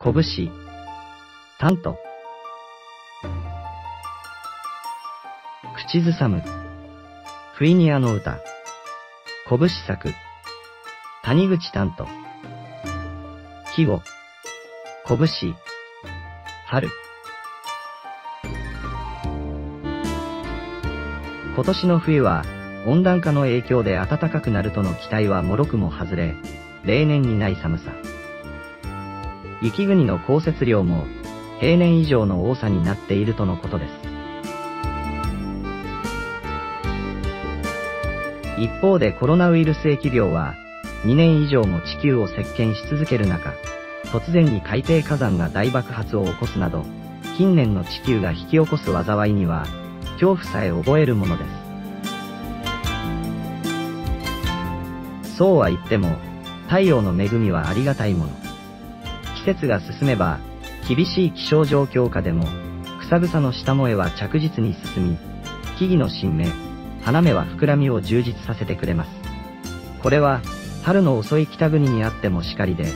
拳、タント。口ずさむ。フイニアの歌。拳作。谷口タント。季語。拳。春。今年の冬は、温暖化の影響で暖かくなるとの期待は脆くも外れ、例年にない寒さ。雪国の降雪量も、平年以上の多さになっているとのことです。一方でコロナウイルス疫病は、2年以上も地球を席巻し続ける中、突然に海底火山が大爆発を起こすなど、近年の地球が引き起こす災いには、恐怖さえ覚えるものです。そうは言っても、太陽の恵みはありがたいもの。季節が進めば、厳しい気象状況下でも、草草の下萌えは着実に進み、木々の新芽、花芽は膨らみを充実させてくれます。これは、春の遅い北国にあってもしかりで、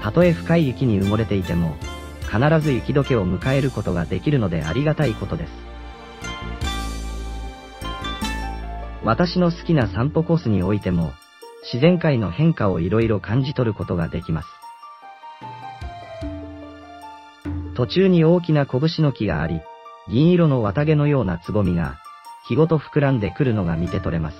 たとえ深い雪に埋もれていても、必ず雪解けを迎えることができるのでありがたいことです。私の好きな散歩コースにおいても、自然界の変化をいろいろ感じ取ることができます。途中に大きな拳の木があり、銀色の綿毛のようなつぼみが、日ごと膨らんでくるのが見て取れます。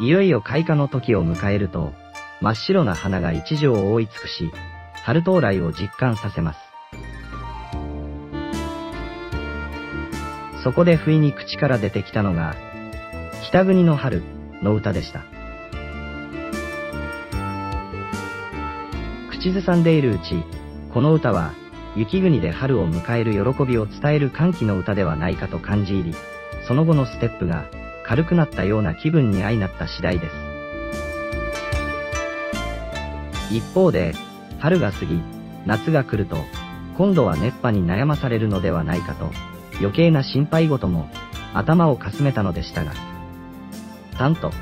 いよいよ開花の時を迎えると、真っ白な花が一条を覆い尽くし、春到来を実感させます。そこで不意に口から出てきたのが、北国の春の歌でした。口ずさんでいるうち、この歌は、雪国で春を迎える喜びを伝える歓喜の歌ではないかと感じ入り、その後のステップが軽くなったような気分に相なった次第です。一方で、春が過ぎ、夏が来ると、今度は熱波に悩まされるのではないかと、余計な心配事も頭をかすめたのでしたが、なんと、